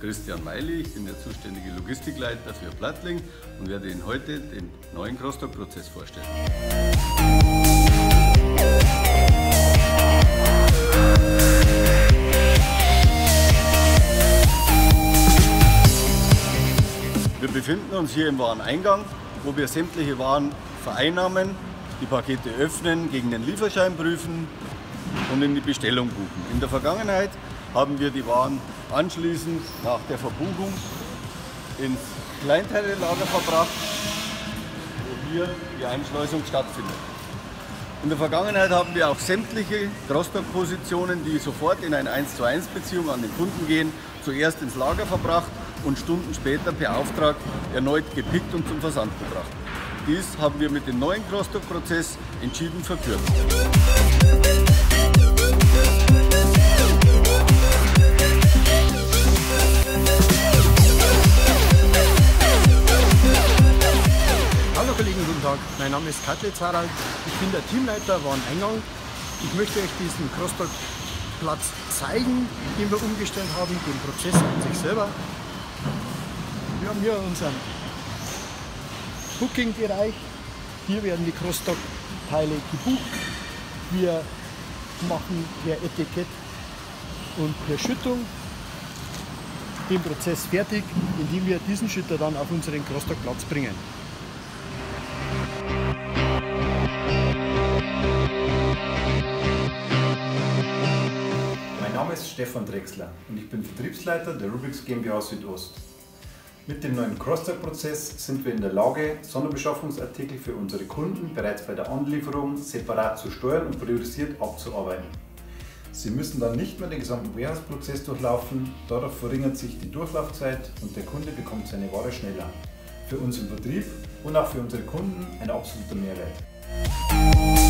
Christian Meili, ich bin der zuständige Logistikleiter für Plattling und werde Ihnen heute den neuen Crosstalk-Prozess vorstellen. Wir befinden uns hier im Wareneingang, wo wir sämtliche Waren vereinnahmen, die Pakete öffnen, gegen den Lieferschein prüfen und in die Bestellung buchen. In der Vergangenheit haben wir die Waren anschließend nach der Verbuchung ins Kleinteilelager verbracht, wo hier die Einschleusung stattfindet. In der Vergangenheit haben wir auch sämtliche Crossdock-Positionen, die sofort in eine 1 zu 1 Beziehung an den Kunden gehen, zuerst ins Lager verbracht und Stunden später per Auftrag erneut gepickt und zum Versand gebracht. Dies haben wir mit dem neuen Crossdock-Prozess entschieden verkürzt. Tag, mein Name ist Katlitz Harald, ich bin der Teamleiter Wareneingang. Ich möchte euch diesen Crosstalk-Platz zeigen, den wir umgestellt haben, den Prozess an sich selber. Wir haben hier unseren Booking-Bereich. Hier werden die Crosstalk-Teile gebucht. Wir machen per Etikett und per Schüttung den Prozess fertig, indem wir diesen Schütter dann auf unseren Crosstalk-Platz bringen. Name ist Stefan Drechsler und ich bin Vertriebsleiter der Rubix GmbH Südost. Mit dem neuen Crosstrack-Prozess sind wir in der Lage, Sonderbeschaffungsartikel für unsere Kunden bereits bei der Anlieferung separat zu steuern und priorisiert abzuarbeiten. Sie müssen dann nicht mehr den gesamten Warehouse-Prozess durchlaufen, dadurch verringert sich die Durchlaufzeit und der Kunde bekommt seine Ware schneller. Für uns im Vertrieb und auch für unsere Kunden ein absoluter Mehrwert.